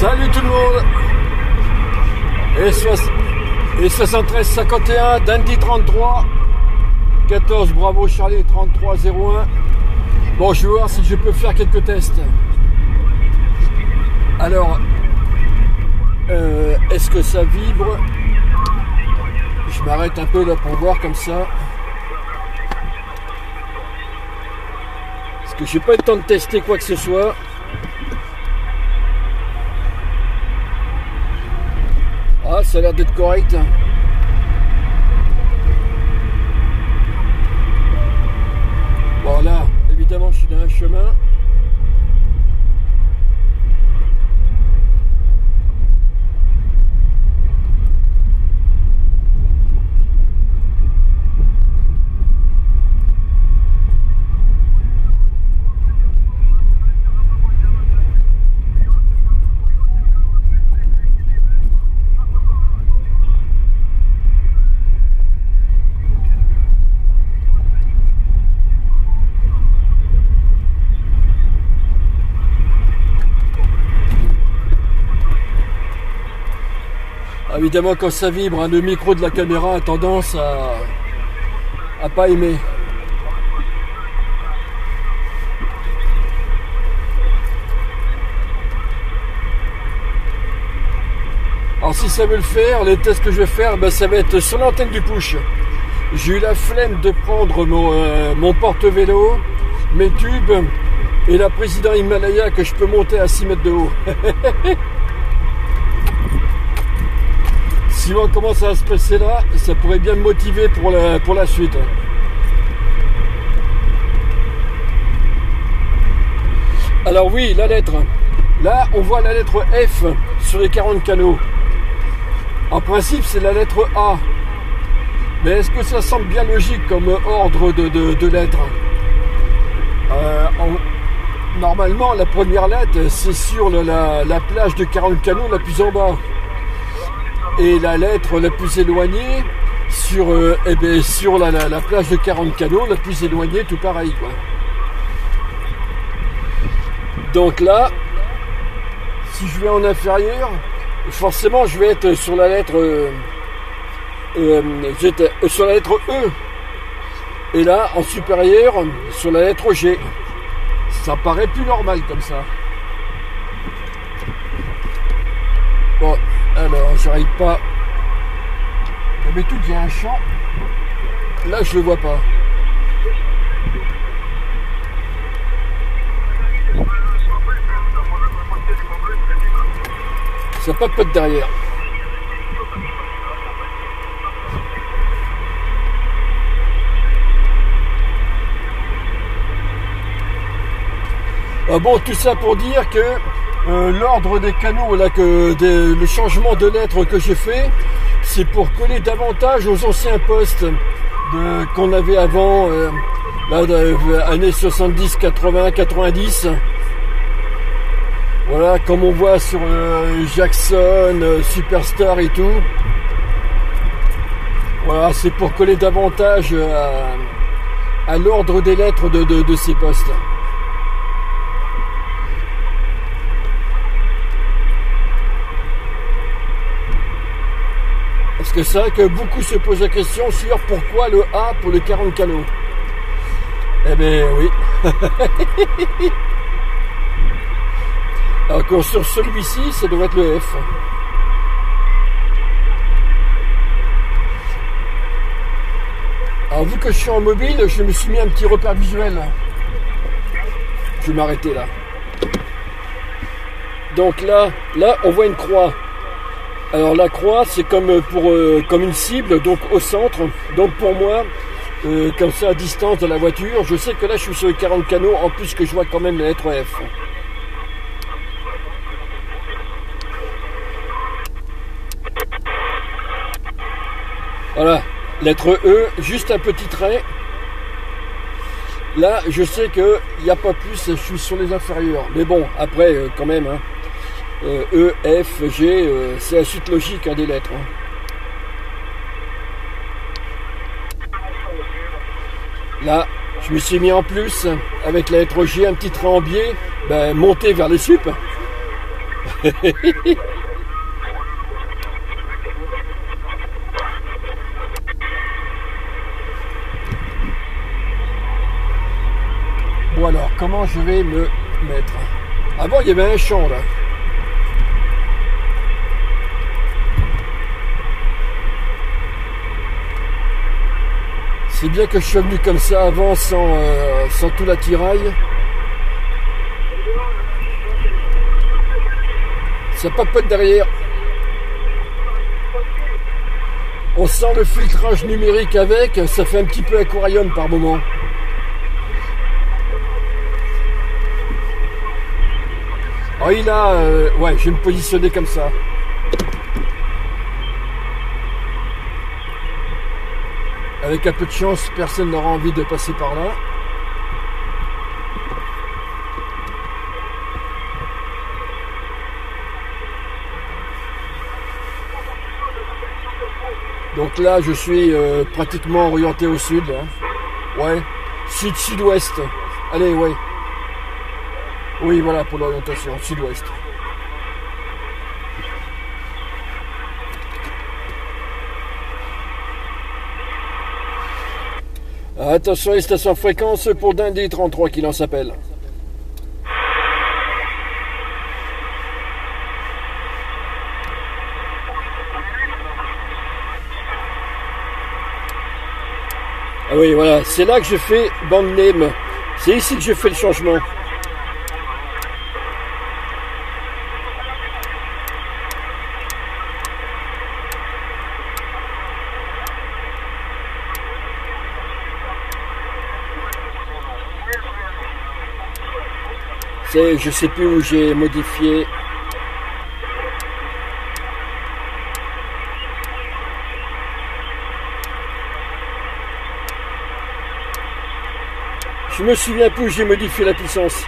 Salut tout le monde Et, 73 51 Dandy 33 14 Bravo Charlie 33 01 Bon je vais voir si je peux faire quelques tests. Alors euh, est-ce que ça vibre? Je m'arrête un peu là pour voir comme ça. Parce que j'ai pas eu le temps de tester quoi que ce soit. Ah, ça a l'air d'être correct. Bon là, évidemment, je suis dans un chemin. Évidemment, quand ça vibre, hein, le micro de la caméra a tendance à, à pas aimer. Alors si ça veut le faire, les tests que je vais faire, ben, ça va être sur l'antenne du push. J'ai eu la flemme de prendre mon, euh, porte-vélo, mes tubes et la président Himalaya que je peux monter à 6 mètres de haut. si on commence à se passer là, ça pourrait bien me motiver pour la, suite. Alors oui, la lettre. Là, on voit la lettre F sur les 40 canaux. En principe, c'est la lettre A. Mais est-ce que ça semble bien logique comme ordre de, lettres euh, Normalement, la première lettre, c'est sur la, la plage de 40 canaux la plus en bas et la lettre la plus éloignée sur, euh, eh ben, sur la, plage de 40 canaux, la plus éloignée, tout pareil. Quoi. Donc là, si je vais en inférieur, forcément je vais être sur la lettre euh, euh, sur la lettre E. Et là, en supérieur, sur la lettre G. Ça paraît plus normal comme ça. Bon, alors, j'arrive pas. Mais tout, il y a un champ. Là, je le vois pas. Ça pas de derrière. Ah bon, tout ça pour dire que euh, l'ordre des canaux, là, que le changement de lettres que j'ai fait, c'est pour coller davantage aux anciens postes qu'on avait avant, euh, années 70, 80, 90. Voilà, comme on voit sur euh, Jackson, Superstar et tout. Voilà, c'est pour coller davantage à, l'ordre des lettres de ces postes. Que c'est vrai que beaucoup se posent la question sur pourquoi le A pour le 40 canaux. Eh bien oui. Alors que sur celui-ci, ça devrait être le F. Alors vu que je suis en mobile, je me suis mis un petit repère visuel. Je vais m'arrêter là. Donc là, là, on voit une croix. Alors la croix, c'est comme pour euh, comme une cible, donc au centre. Donc pour moi, euh, comme ça à distance de la voiture, je sais que là je suis sur les 40 canaux, en plus que je vois quand même la lettre F. Voilà, lettre E, juste un petit trait. Là, je sais qu'il n'y a pas plus, je suis sur les inférieurs. Mais bon, après, euh, quand même, hein. E, F, G, euh, c'est la suite logique hein, des lettres. Hein. Là, je me suis mis en plus avec la lettre G, un petit trait en biais, ben, monté vers les sup. bon alors, comment je vais me mettre? Avant, il y avait un champ là. C'est bien que je suis venu comme ça avant sans, euh, sans tout l'attirail. Ça papote derrière. On sent le filtrage numérique avec, ça fait un petit peu aquarium par moment. Oh il a... Euh, ouais, je vais me positionner comme ça. Avec un peu de chance, personne n'aura envie de passer par là. Donc là, je suis euh, pratiquement orienté au sud. Hein. Ouais, sud-sud-ouest. Allez, ouais. Oui, voilà pour l'orientation, sud-ouest. Attention les stations fréquence pour Dindé 33 qui en s'appelle. Ah oui, voilà, c'est là que je fais band name. C'est ici que je fais le changement. Je sais plus où j'ai modifié. Je me souviens plus où j'ai modifié la puissance.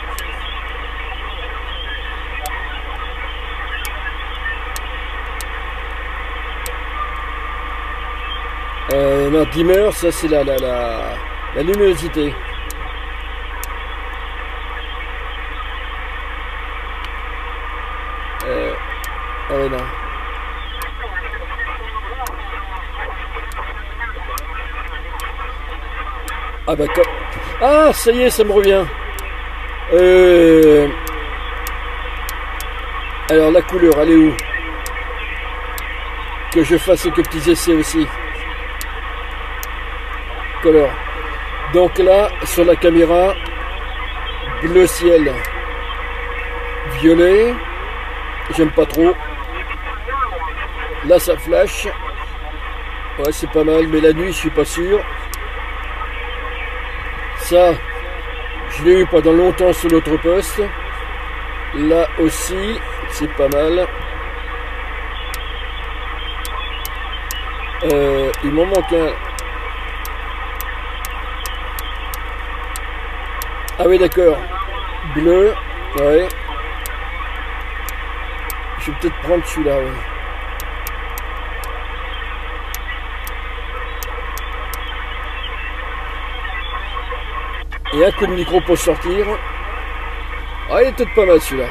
Euh, non, dimmer, ça c'est la, la, la luminosité. Ah bah Ah ça y est, ça me revient. Euh, alors la couleur, elle est où? Que je fasse quelques petits essais aussi. Color. Donc là, sur la caméra, bleu ciel, violet, j'aime pas trop. Là ça flash. Ouais c'est pas mal, mais la nuit je suis pas sûr. Ça, je l'ai eu pendant longtemps sur l'autre poste. Là aussi, c'est pas mal. Euh, il m'en manque un. Ah oui, d'accord. Bleu, ouais. Je vais peut-être prendre celui-là, ouais. Et un coup de micro pour sortir. Ah, il est peut-être pas mal celui-là.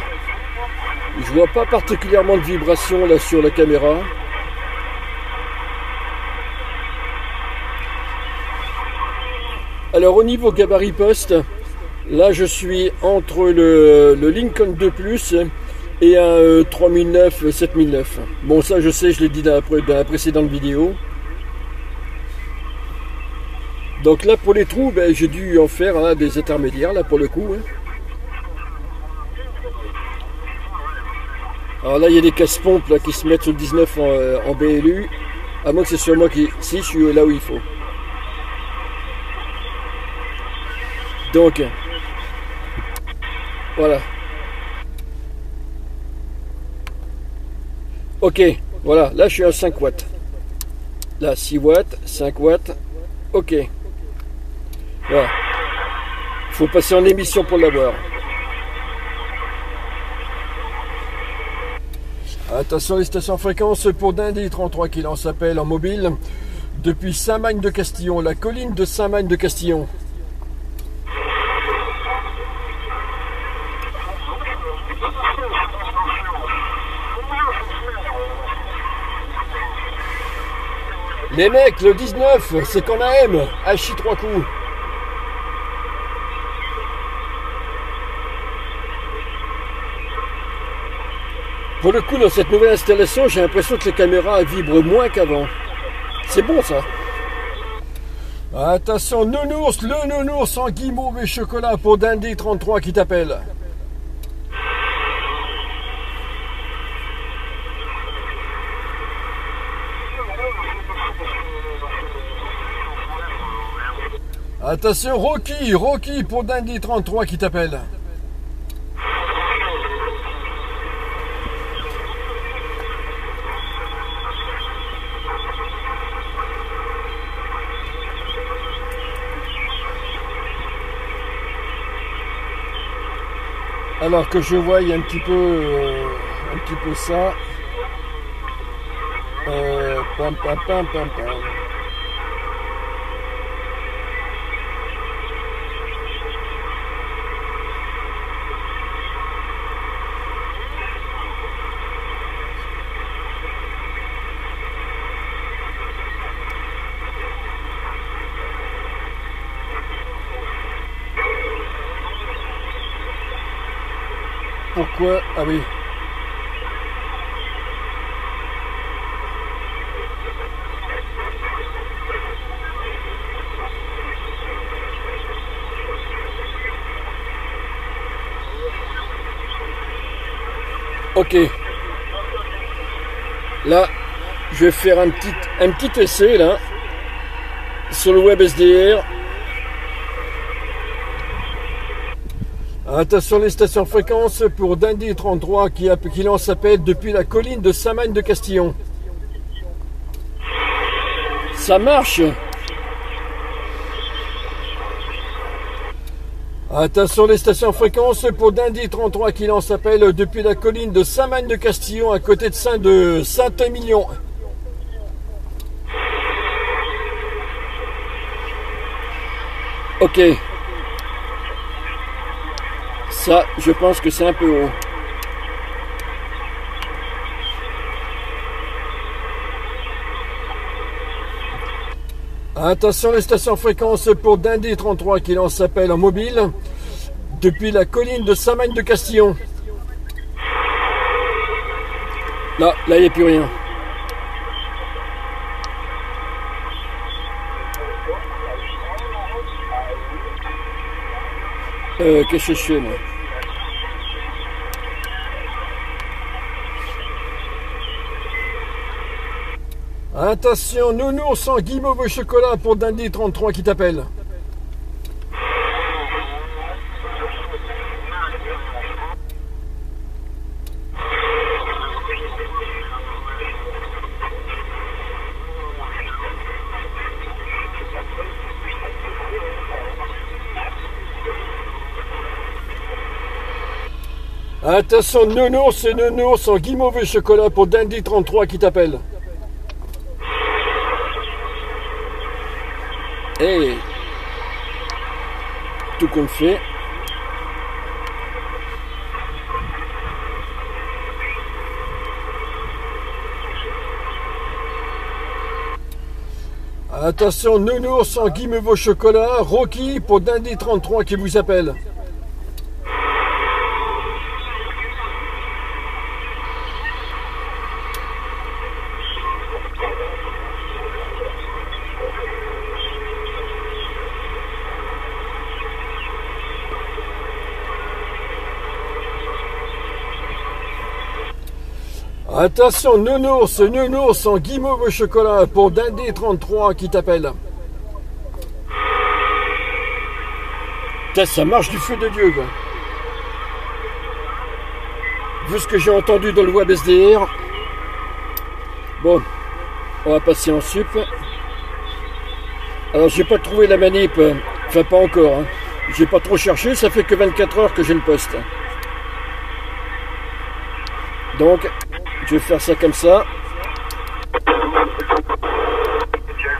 Je vois pas particulièrement de vibration là sur la caméra. Alors au niveau gabarit poste, là je suis entre le, Lincoln 2 Plus et un 3009 euh, 7009. Bon ça je sais, je l'ai dit dans la précédente vidéo. Donc là pour les trous, ben, j'ai dû en faire des intermédiaires là pour le coup. Hein. Alors là il y a des casse-pompes qui se mettent sur le 19 en, BLU. Euh, à moins que c'est sur moi qui. Si je suis là où il faut. Donc voilà. Ok, voilà, là je suis à 5 watts. Là 6 watts, 5 watts. Ok. Ouais. Faut passer en émission pour l'avoir. Attention les stations fréquences pour Dindy 33 qui en s'appelle en mobile. Depuis Saint-Magne de Castillon, la colline de Saint-Magne de Castillon. Les mecs, le 19, c'est qu'on aime, H3 coups. Pour le coup, dans cette nouvelle installation, j'ai l'impression que les caméras vibrent moins qu'avant. C'est bon ça. Attention, nounours, le nounours en guimauve et chocolat pour Dandy 33 qui t'appelle. Attention, Rocky, Rocky pour Dandy 33 qui t'appelle. Alors que je vois, un petit peu, euh, un petit peu ça. Euh, pam, pam, pam, pam, pam. Pourquoi Ah oui. Ok. Là, je vais faire un petit, un petit essai là sur le web SDR. Attention les stations fréquences pour Dindy 33 qui, qui lance appel depuis la colline de Samagne de Castillon. Ça marche Attention les stations fréquences pour Dindy 33 qui lance appel depuis la colline de Samagne de Castillon à côté de Saint de Saint-Émilion. Ok. Ça, je pense que c'est un peu haut. Attention les stations fréquences pour Dindy 33 qui lance appel en mobile depuis la colline de Samagne de Castillon. Là, là, il n'y a plus rien. Euh, qu'est-ce que je fais moi? Attention, nounours en guimauve au chocolat pour Dandy 33 qui t'appelle. Attention, nounours et nounours en guimauve et chocolat pour Dandy 33 qui t'appelle. Et tout compte fait. Attention, nounours en guimauve au chocolat, Rocky pour Dandy 33 qui vous appelle. Attention, nounours, nounours en guimauve au chocolat pour Dindé 33 qui t'appelle. Ça marche du feu de Dieu. Vu ce que j'ai entendu dans le web SDR. Bon, on va passer en sup. Alors, j'ai pas trouvé la manip. Enfin, pas encore. Hein. J'ai pas trop cherché, ça fait que 24 heures que j'ai le poste. Donc, je vais faire ça comme ça. Je.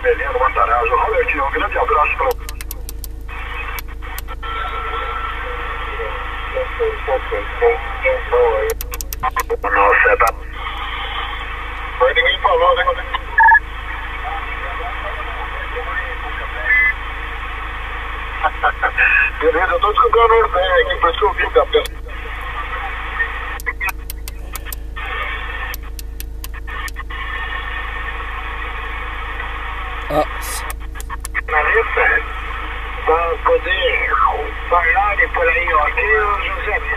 Parlare e poi io anche io Giuseppe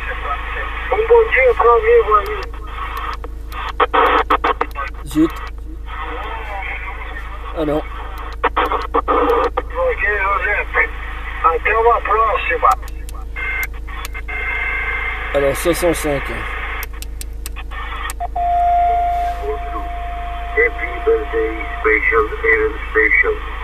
un buon Dio provivo zut. Ah. Ok Giuseppe andiamo alla prossima Alors 505. Happy birthday special Aaron special frequency 27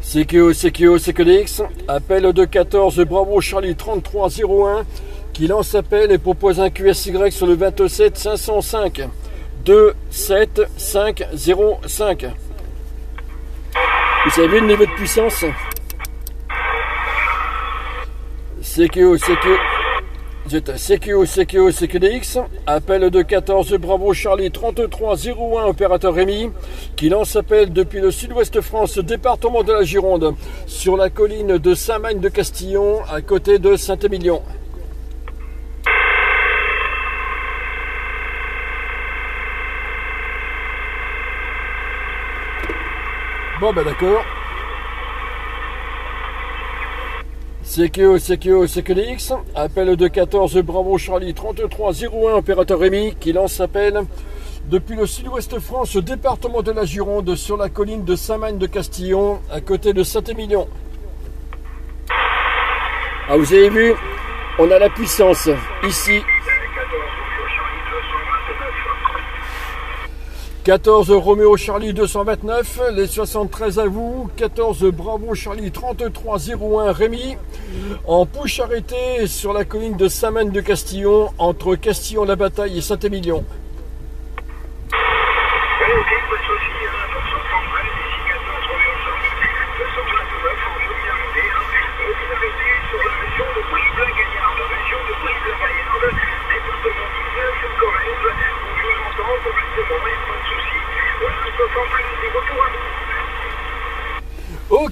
CQO, CQO, CQDX, appel de 14 Bravo Charlie 3301 qui lance appel et propose un QSY sur le 27 505 27505. Vous avez vu le niveau de puissance? CQO, CQO, zut, CQO, CQO, CQDX, appel de 14 Bravo Charlie 3301 opérateur Rémi qui lance appel depuis le sud-ouest France, département de la Gironde, sur la colline de Saint-Magne de Castillon, à côté de Saint-Émilion. Bon bah d'accord. CQO, CQO, CQDX, appel de 14 Bravo Charlie 3301 opérateur Rémi qui lance appel depuis le sud-ouest France, département de la Gironde, sur la colline de Saint-Magne de Castillon, à côté de Saint-Émilion. Ah, vous avez vu? On a la puissance ici. 14 Roméo Charlie 229, les 73 à vous, 14 Bravo Charlie 3301 Rémi, en push arrêté sur la colline de Saint-Magne de Castillon, entre Castillon-la-Bataille et Saint-Émilion.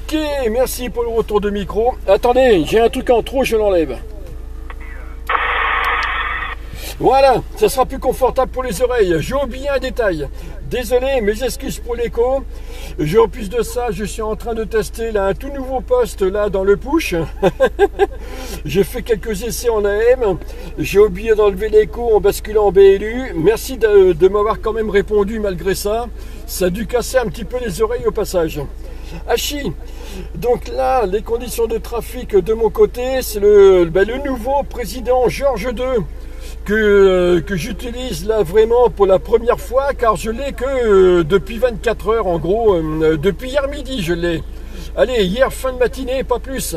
Ok, merci pour le retour de micro. Attendez, j'ai un truc en trop, je l'enlève. Voilà, ça sera plus confortable pour les oreilles. J'ai oublié un détail. Désolé, mes excuses pour l'écho. En plus de ça, je suis en train de tester un tout nouveau poste là dans le push. J'ai fait quelques essais en AM. J'ai oublié d'enlever l'écho en basculant en BLU. Merci de m'avoir quand même répondu malgré ça. Ça a dû casser un petit peu les oreilles au passage. Hachi, donc là, les conditions de trafic de mon côté, c'est le, ben, nouveau président Georges II que, euh, que j'utilise là vraiment pour la première fois car je l'ai que euh, depuis 24 heures en gros, euh, depuis hier midi je l'ai. Allez, hier fin de matinée, pas plus.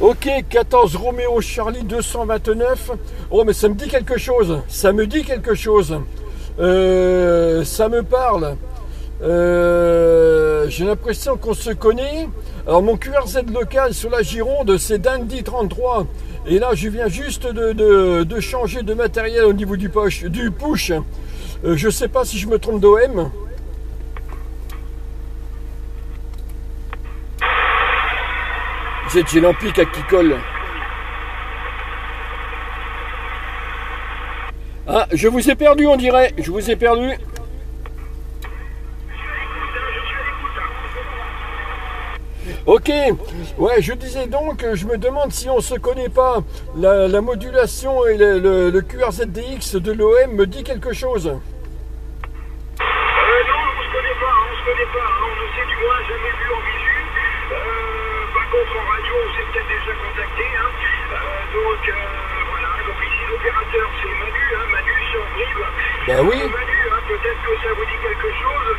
Ok, 14 Roméo Charlie 229. Oh, mais ça me dit quelque chose. Ça me dit quelque chose. Euh, ça me parle. Euh, j'ai l'impression qu'on se connaît. Alors, mon QRZ local sur la Gironde, c'est Dandy 33. Et là, je viens juste de, changer de matériel au niveau du, poche, du push. Euh, je ne sais pas si je me trompe d'OM. J'ai l'ampli à qui colle. Ah, je vous ai perdu, on dirait. Je vous ai perdu. Ok, ouais, je disais donc, euh, je me demande si on se connaît pas. La, modulation et le, QRZDX de l'OM me dit quelque chose. Euh, non, on se connaît pas, on se connaît pas. On ne s'est du moins jamais vu en visu. Euh, par contre, en radio, on s'est peut-être déjà contacté. Hein. Euh, donc, voilà. Donc, ici, l'opérateur, c'est Manu, hein, Manu sur Brive. Ben bah oui. Manu, hein, peut-être que ça vous dit quelque chose.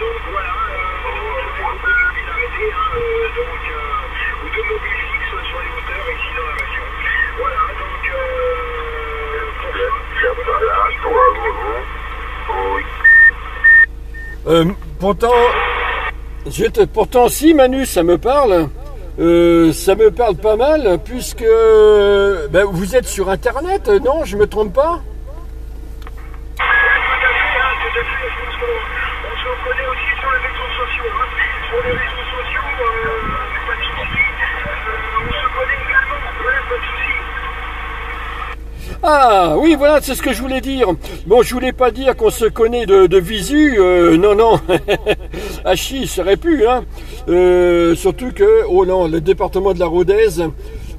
donc, voilà arrêter, hein, euh, donc, euh, ou de mobiles fixes sur les hauteurs ici dans la région. Voilà, donc, euh, pour ça. Voilà, pourtant, pourtant, si Manu, ça me parle. Euh, ça me parle pas mal, puisque ben, vous êtes sur Internet, non Je me trompe pas? Tout à fait, hein, tout à fait. Je se reconnaît aussi sur les réseaux sociaux, hein, sur les réseaux Ah oui, voilà, c'est ce que je voulais dire. Bon, je voulais pas dire qu'on se connaît de, visu. Euh, non, non. Ah, Achille, il serait plus. Hein. Euh, surtout que, oh non, le département de la Rodez,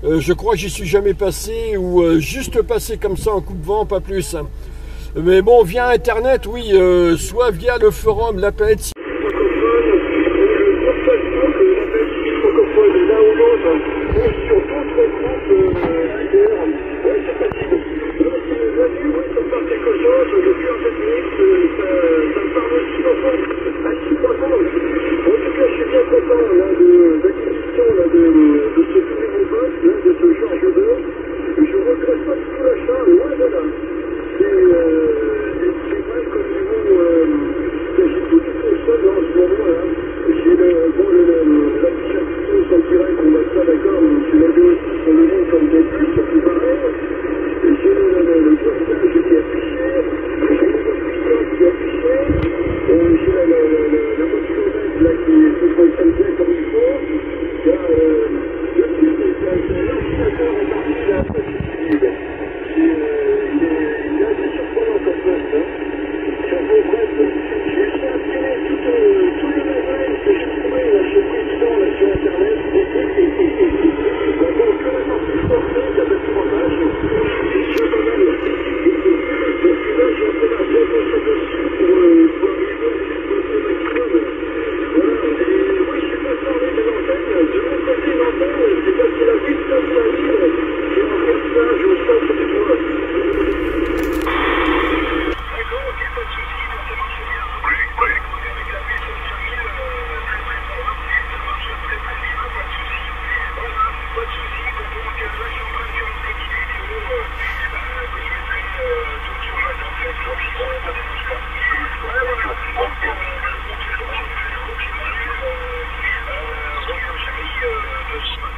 euh, je crois que j'y suis jamais passé ou euh, juste passé comme ça en coupe-vent, pas plus. Mais bon, via Internet, oui, euh, soit via le forum La Planète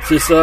其实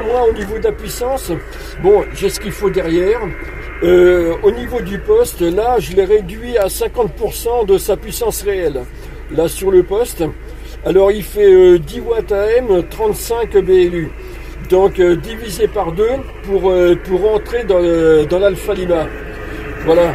moi, au niveau de la puissance, bon, j'ai ce qu'il faut derrière. Euh, au niveau du poste, là, je l'ai réduit à 50% de sa puissance réelle. Là, sur le poste. Alors, il fait 10 watts AM, 35 BLU. Donc, euh, divisé par deux pour, euh, pour entrer dans, dans l'alpha lima. Voilà.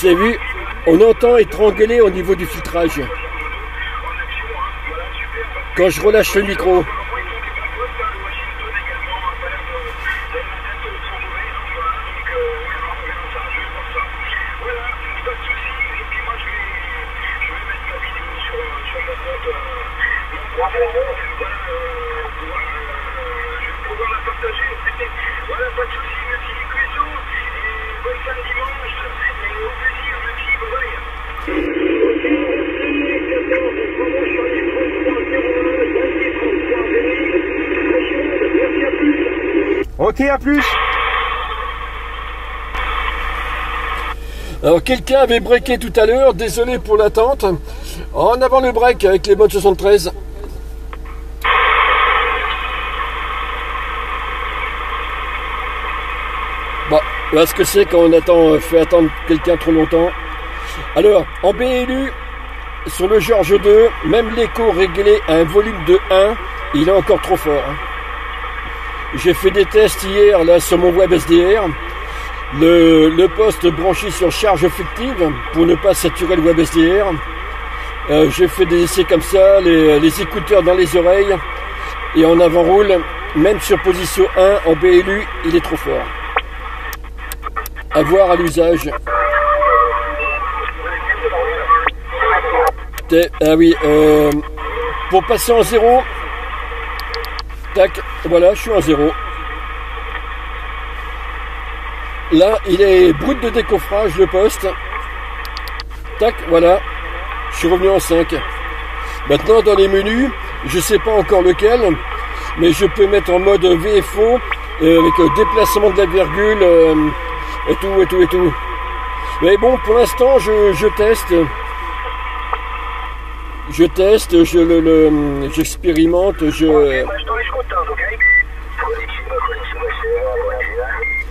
Vous avez vu, on entend étrangler au niveau du filtrage. Quand je relâche le micro. Ok, à plus. Alors quelqu'un avait breaké tout à l'heure, désolé pour l'attente. En avant le break avec les modes 73. Bon, voilà ce que c'est quand on euh, fait attendre quelqu'un trop longtemps. Alors, en BLU, sur le George 2, même l'écho réglé à un volume de 1, il est encore trop fort. hein. J'ai fait des tests hier là sur mon web SDR. Le, le poste branché sur charge fictive pour ne pas saturer le web SDR. Euh, J'ai fait des essais comme ça, les, les écouteurs dans les oreilles et en avant-roule, même sur position 1 en BLU, il est trop fort. À voir à l'usage. Ah oui, euh, pour passer en zéro, tac, voilà, je suis en zéro. Là, il est brut de décoffrage, le poste. Tac, voilà, je suis revenu en 5. Maintenant, dans les menus, je sais pas encore lequel, mais je peux mettre en mode VFO euh, avec euh, déplacement de la virgule euh, et tout, et tout, et tout. Mais bon, pour l'instant, je teste. Je teste, je le, le- j'expérimente, je,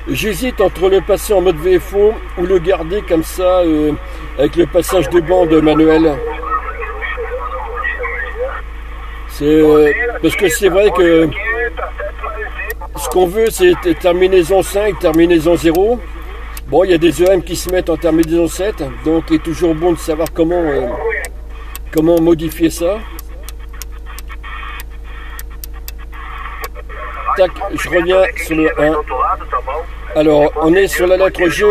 j'hésite entre le passer en mode VFO ou le garder comme ça euh, avec le passage de bande manuel. C'est euh, parce que c'est vrai que ce qu'on veut, c'est terminaison 5, terminaison 0. Bon, il y a des EM qui se mettent en terminaison 7, donc il est toujours bon de savoir comment, euh, comment modifier ça? tac, je reviens sur le 1. Alors, on est sur la lettre G.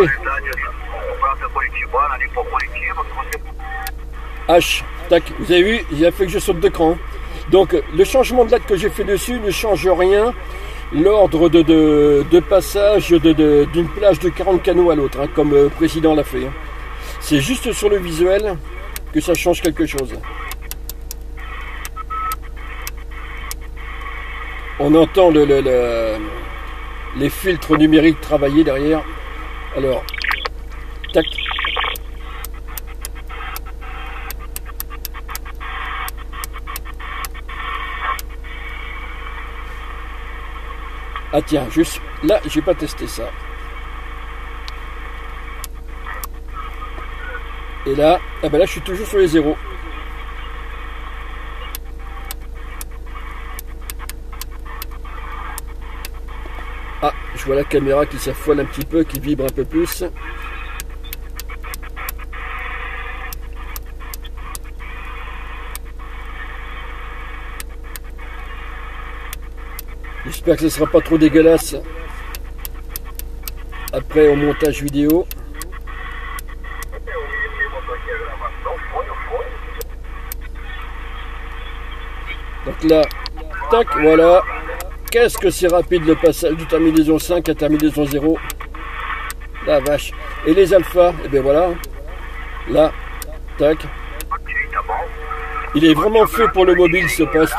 H, tac, vous avez vu, il a fait que je saute de cran. Donc, le changement de lettre que j'ai fait dessus ne change rien l'ordre de, passage d'une plage de 40 canaux à l'autre, hein, comme le président l'a fait. hein. C'est juste sur le visuel que ça change quelque chose. On entend le, le- le- les filtres numériques travailler derrière. Alors, tac. Ah tiens, juste là, j'ai pas testé ça. Et là, ah ben là, je suis toujours sur les zéros. Ah, je vois la caméra qui s'affoile un petit peu, qui vibre un peu plus. J'espère que ce ne sera pas trop dégueulasse après au montage vidéo. Donc là, tac, voilà. Qu'est-ce que c'est rapide le passage du terminaison 5 à terminaison 0. La vache. Et les alphas, et bien voilà. Là, tac. Il est vraiment fait pour le mobile ce poste.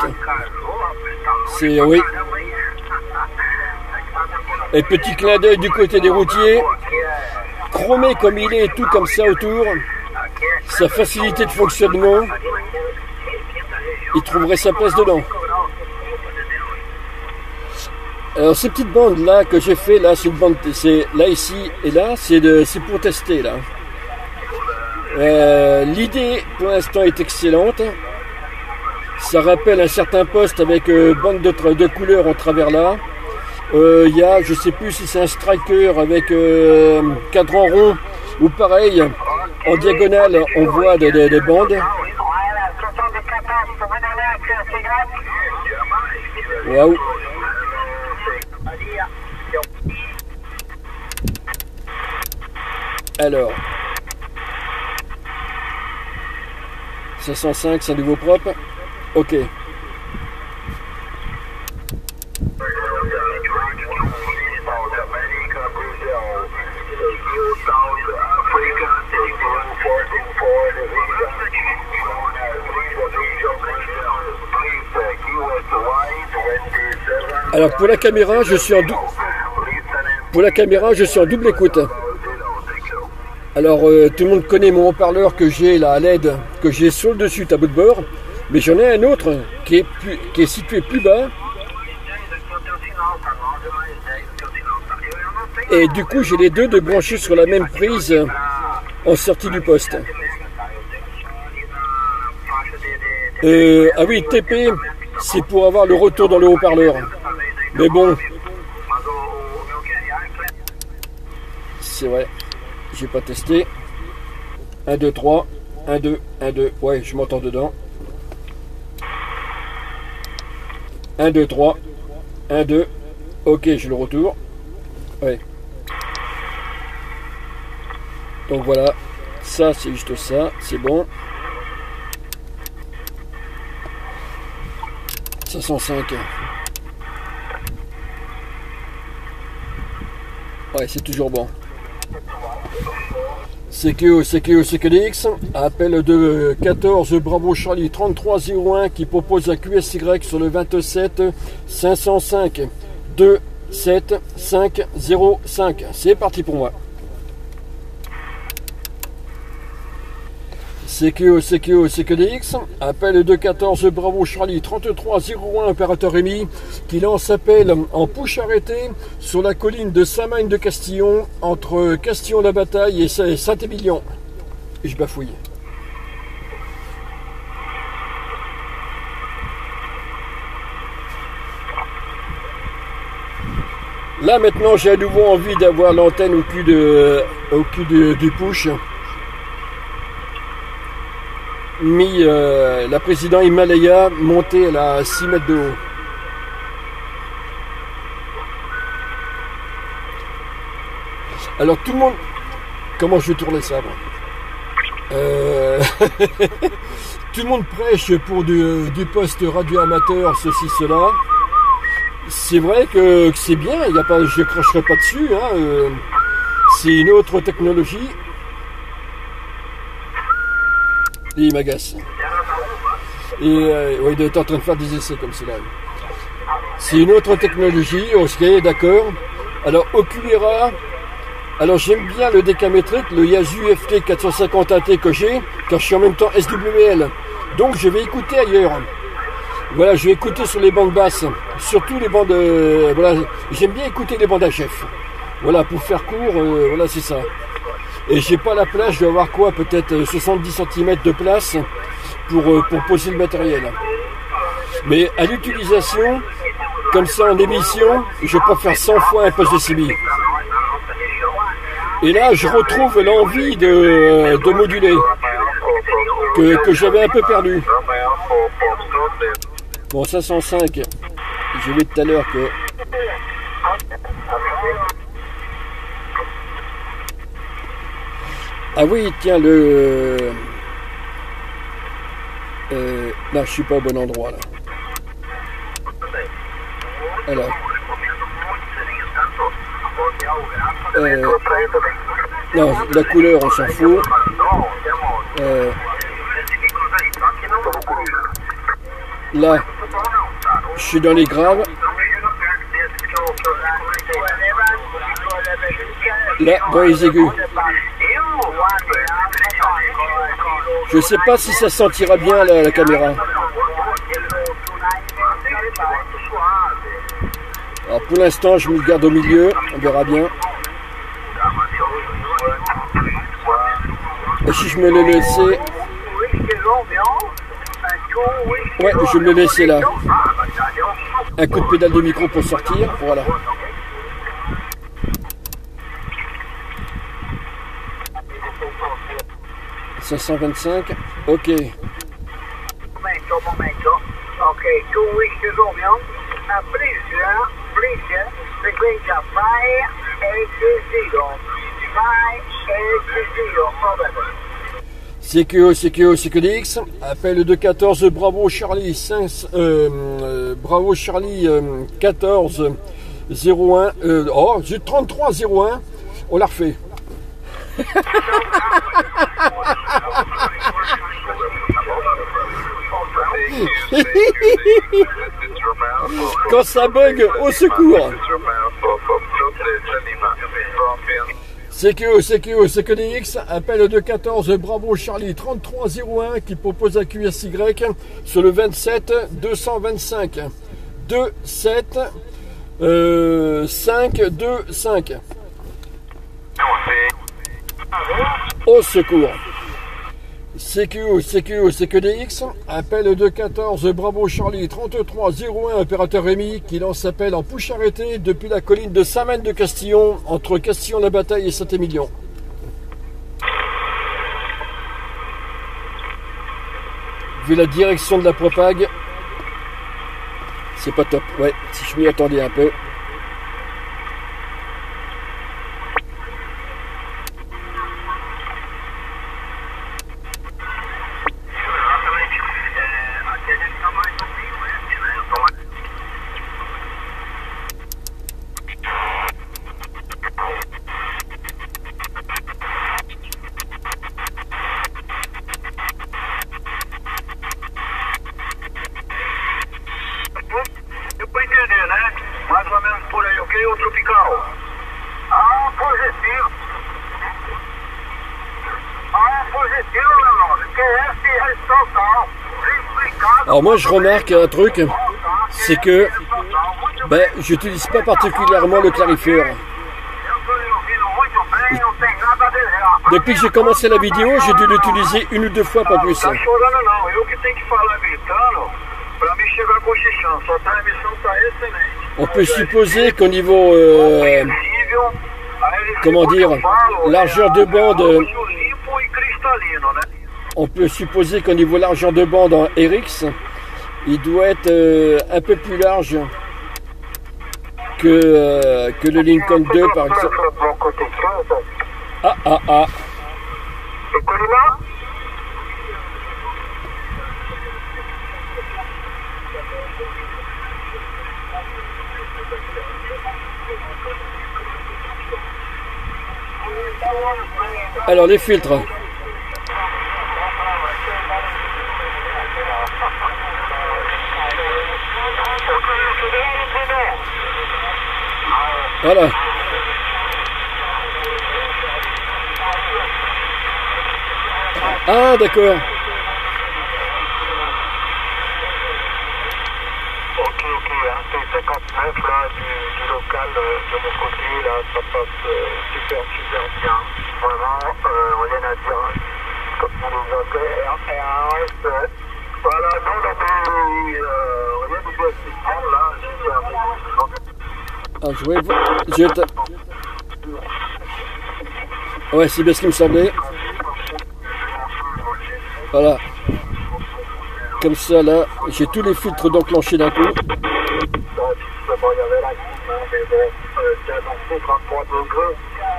C'est oui. Et petit clin d'œil du côté des routiers. Chromé comme il est, tout comme ça autour. Sa facilité de fonctionnement. Il trouverait sa place dedans. Alors ces petites bandes là que j'ai fait là, c'est une bande, c'est là ici et là, c'est pour tester là. Euh, L'idée pour l'instant est excellente. Ça rappelle un certain poste avec euh, bande de, de couleurs en travers là. Euh, Il y a, je sais plus si c'est un striker avec euh, cadran rond ou pareil en diagonale, on voit des bandes. Waouh. Alors. 505, c'est un nouveau propre. Ok. Alors pour la caméra, je suis en pour la caméra, je suis en double écoute. Alors euh, tout le monde connaît mon haut-parleur que j'ai là à LED, que j'ai sur le dessus tableau de bord, mais j'en ai un autre qui est, situé plus bas. Et du coup, j'ai les deux de branchés sur la même prise en sortie du poste. Euh, ah oui, TP, c'est pour avoir le retour dans le haut-parleur. Mais bon, c'est vrai, j'ai pas testé. 1, 2, 3, 1, 2, 1, 2, ouais, je m'entends dedans. 1, 2, 3, 1, 2, ok, j'ai le retour. Ouais. Donc voilà, ça c'est juste ça, c'est bon. 505. C'est toujours bon. CQO, CQO, CQDX, appel de 14 Bravo Charlie 3301 qui propose un QSY sur le 27 505 2 7 5 0 5. C'est parti pour moi. CQO, CQO, CQDX, appel de 14 Bravo Charlie 3301 opérateur Rémi qui lance appel en push arrêté sur la colline de Samagne de Castillon entre Castillon-la-Bataille et Sa- Saint-Émilion. Je bafouille. Là maintenant j'ai à nouveau envie d'avoir l'antenne au cul, de, au du push mis euh, la président Himalaya montée à 6 mètres de haut. Alors tout le monde... Comment je vais tourner ça. Euh, tout le monde prêche pour euh, du, poste radio amateur, ceci, cela. C'est vrai que, c'est bien, y a pas, je ne cracherai pas dessus. Hein, c'est une autre technologie Il m'agace. Et euh, il doit en train de faire des essais comme cela. C'est une autre technologie, ok, d'accord. Alors, Oculera, alors j'aime bien le décamétrique, le Yasu FT 450 AT que j'ai, car je suis en même temps SWL. Donc je vais écouter ailleurs. Voilà, je vais écouter sur les bandes basses, surtout les bandes. euh, voilà, j'aime bien écouter les bandes HF. Voilà, pour faire court, euh, voilà, c'est ça. Et j'ai pas la place, je vais avoir quoi, peut-être euh, 70 cm de place pour, euh, pour poser le matériel. Mais à l'utilisation, comme ça en émission, je préfère 100 fois un poste de CB. Et là, je retrouve l'envie de, de moduler que, que j'avais un peu perdu. Bon, 505, j'ai vu tout à l'heure que. Ah oui, tiens, le. Euh, là, je suis pas au bon endroit là. Alors. Euh, non, la couleur, on s'en fout. Euh, là, je suis dans les graves. Là, dans les aigus. Je sais pas si ça sentira bien la, caméra. Alors pour l'instant, je me garde au milieu, on verra bien. Et si je me le laissais, ouais, je me le laisser là. Un coup de pédale de micro pour sortir, voilà. « 580, over. CQO, CQO, CQDX, appel de 14, Bravo Charlie 5, euh, euh, Bravo Charlie euh, 14 01, euh, oh, j'ai 33 01, on l'a refait. Quand ça bug, au secours. CQO, CQO, CQDX, appel de 14, Bravo Charlie 3301 qui propose un QSY sur le 27 225. 27 euh, 5 2 5. Au secours. CQO, CQO, CQDX, appel de 14, Bravo Charlie 3301, opérateur Rémi, qui lance appel en push arrêté depuis la colline de Saint-Maine de Castillon, entre Castillon-la-Bataille et Saint-Émilion. Vu la direction de la propague, c'est pas top. Ouais, si je m'y attendais un peu. Deu pra entender, né? Mais ou menos por aí, ok? O tropical. Ah, positivo. Ah, positivo, meu nome. QS é total. Explicado. Alors moi je remarque un truc, c'est que ben, j'utilise pas particulièrement le clarifieur. Depuis que j'ai commencé la vidéo, j'ai dû l'utiliser une ou deux fois, pas plus. On peut supposer qu'au niveau, euh, comment dire, largeur de bande, on peut supposer qu'au niveau largeur de bande en RX, il doit être euh, un peu plus large. que, euh, que le Lincoln 2 par exemple. Ah ah ah. Alors les filtres. Voilà. Ah d'accord. Ok, ok, hein, c'est 59 là, du, local euh, de mon côté, là, ça passe euh, super, super bien. Vraiment, euh, rien à dire. hein. Comme tous les autres, RRS, euh, voilà, non, non, mais rien de bien spécial, là, super. Ah, Ouais, c'est bien ce qui me semblait. Voilà. Comme ça, là, j'ai tous les filtres d'enclencher d'un coup. Bon, justement, il y avait la hein, mais bon, c'est annoncé 33 degrés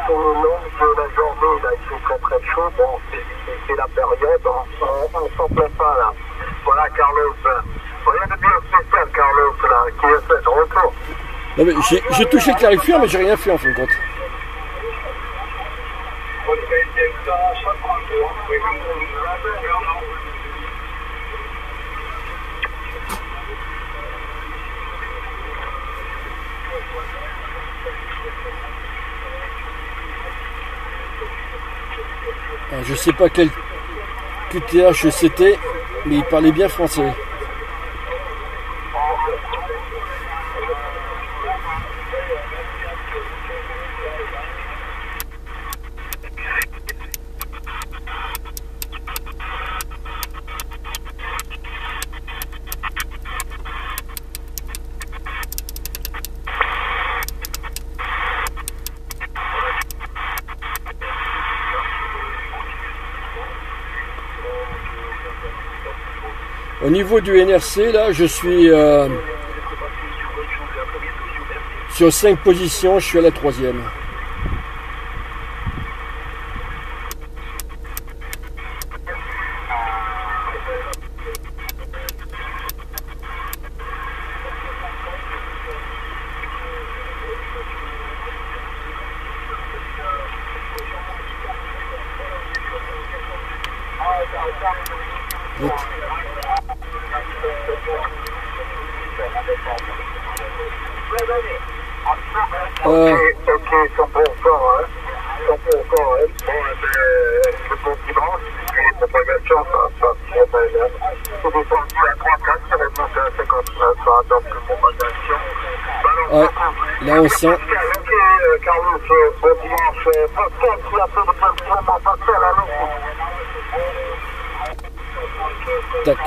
tout le long de la journée, là, il fait très très chaud, bon, c'est- la période, on, s'en plaint pas, là. Voilà, Carlos, rien de bien spécial, Carlos, là, qui est fait de retour. J'ai- j'ai touché le clarifieur, mais j'ai rien fait en fin de compte. Alors, je sais pas quel QTH c'était, mais il parlait bien français. Au niveau du NRC, là, je suis euh, sur 5 positions, je suis à la troisième. Euh, Ok, ok, 100%, hein. 100%, hein. Bon, eh ben, c'est bon dimanche, puis les propagations, ça, ça, ça, ça, ça, c'est descendu à 3, 4, ça va monter à 59, hein, donc propagation. Ballon ouais, là. Ok, Carlos, bon dimanche. Tac.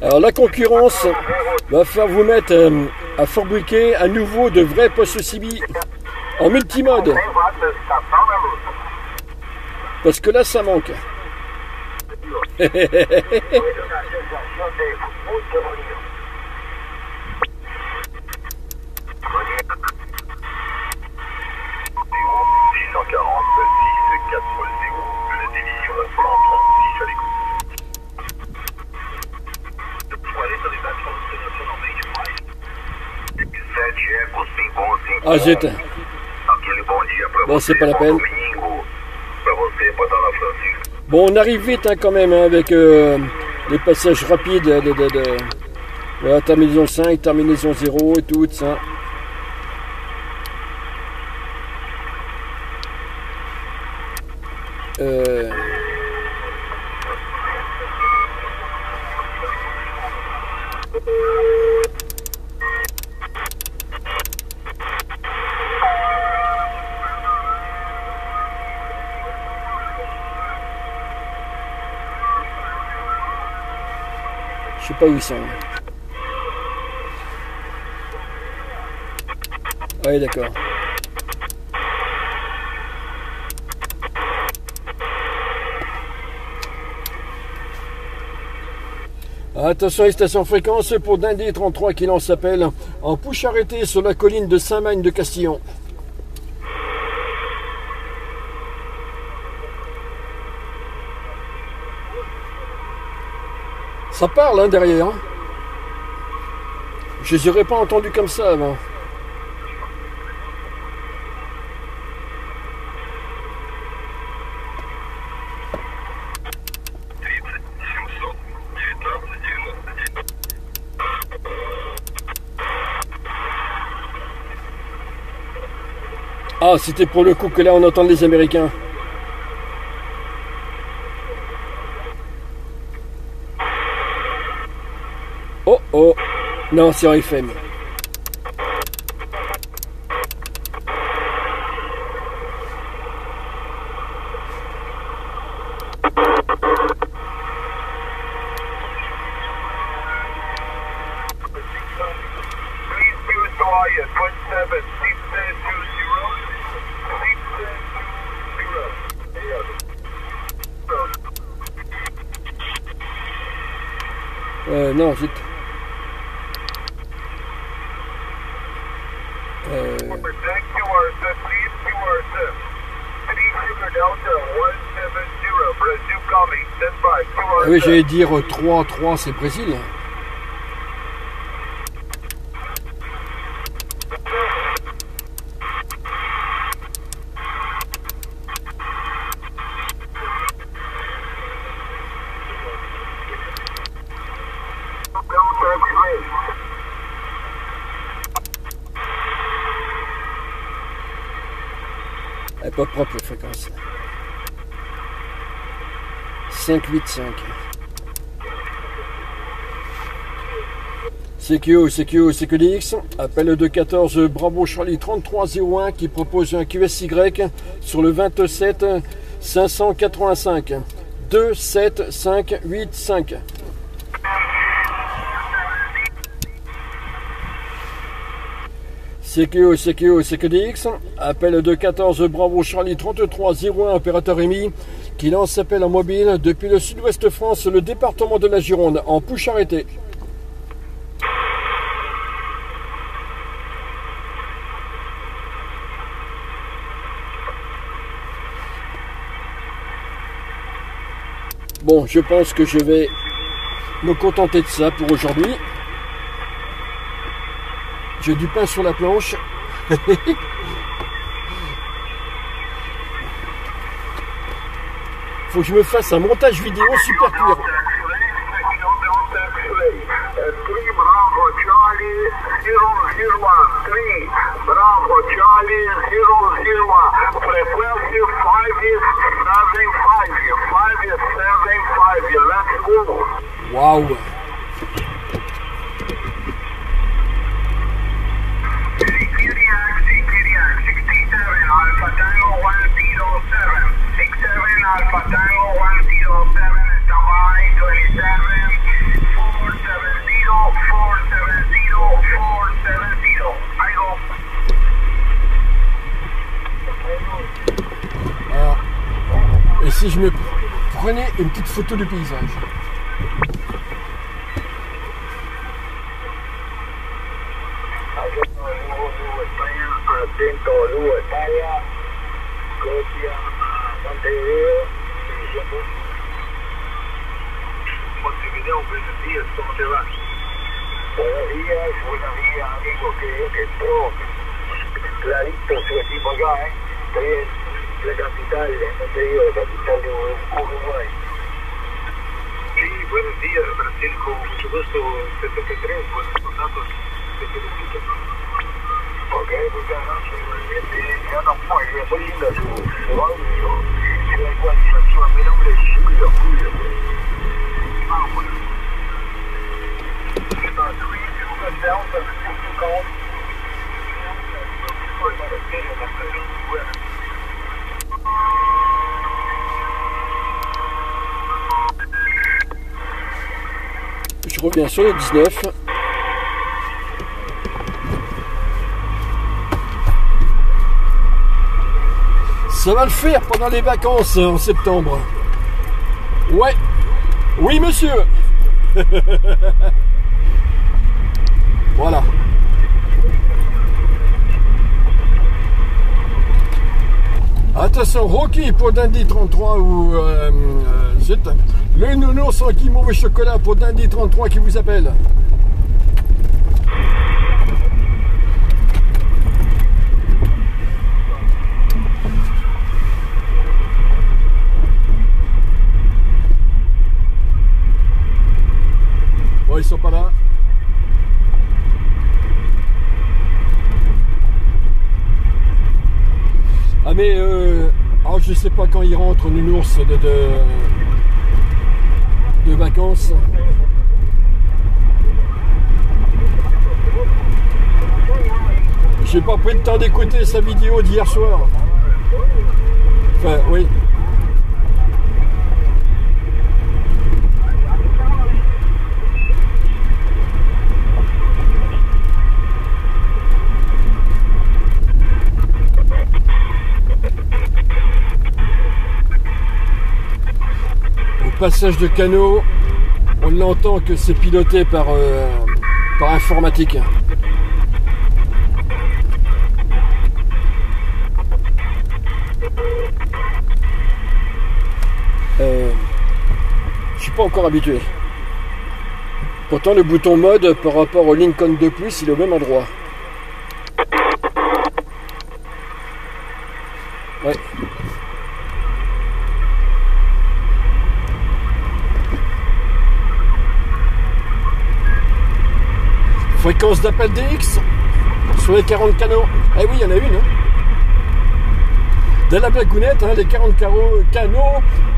Alors la concurrence va faire vous mettre euh, à fabriquer à nouveau de vrais postes CB en multimode. Parce que là ça manque. Ah zut. Bon, c'est pas la peine. Bon, on arrive vite hein, quand même hein, avec euh, les passages rapides de, de, de- terminaison 5, terminaison 0 et tout ça. Euh, pas où ils sont. Ouais, d'accord. Attention, les stations fréquences pour Dindé 33 qui lance s'appelle en push arrêté sur la colline de Saint-Magne de Castillon. Ça parle hein, derrière. hein. Je les aurais pas entendu comme ça avant. Ah, c'était pour le coup que là on entend les Américains. Oh oh Non, c'est FM. Choose Hawaii, oui, j'allais dire 3, 3, c'est Brésil. Elle est pas propre la fréquence. 5, 8, 5. CQO, CQO, CQDX, appel de 14 Bravo Charlie 3301 qui propose un QSY sur le 27 585. 2, 7, 5, 8, 5. CQO, CQO, CQDX, appel de 14 Bravo Charlie 3301, opérateur EMI, qui lance appel en mobile depuis le sud-ouest France, le département de la Gironde, en push arrêté. Bon, je pense que je vais me contenter de ça pour aujourd'hui. J'ai du pain sur la planche. Faut que je me fasse un montage vidéo super clair. Frequency 5 is 7 5 5 7 escombres. Waouh si je me prenais une petite photo du paysage Je reviens sur le 19. Ça va le faire pendant les vacances en septembre. Ouais. Oui, monsieur. voilà. Attention, Rocky pour Dandy 33 ou euh, euh, le nounours qui mauvais chocolat pour Dandy 33 qui vous appelle. Bon, ils sont pas là. Ah mais euh, alors je sais pas quand il rentre nounours de, de, de vacances. J'ai pas pris le temps d'écouter sa vidéo d'hier soir. Enfin oui. Passage de canot, on l'entend que c'est piloté par, euh, par informatique. Euh, je suis pas encore habitué. Pourtant le bouton mode par rapport au Lincoln 2 Plus il est au même endroit. Ouais. Fréquence d'appel DX sur les 40 canaux. Eh oui, il y en a une. Hein. De la blagounette, hein, les 40 canaux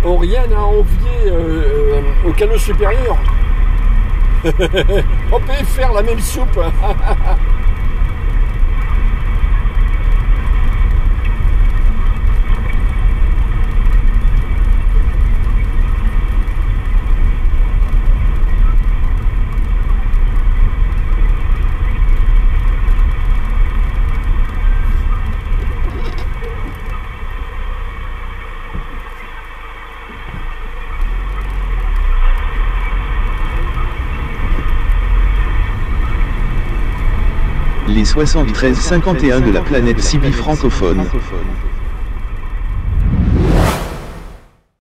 n'ont rien à envier euh, aux canaux supérieurs. On peut faire la même soupe. les 73-51 de la planète Sibi francophone.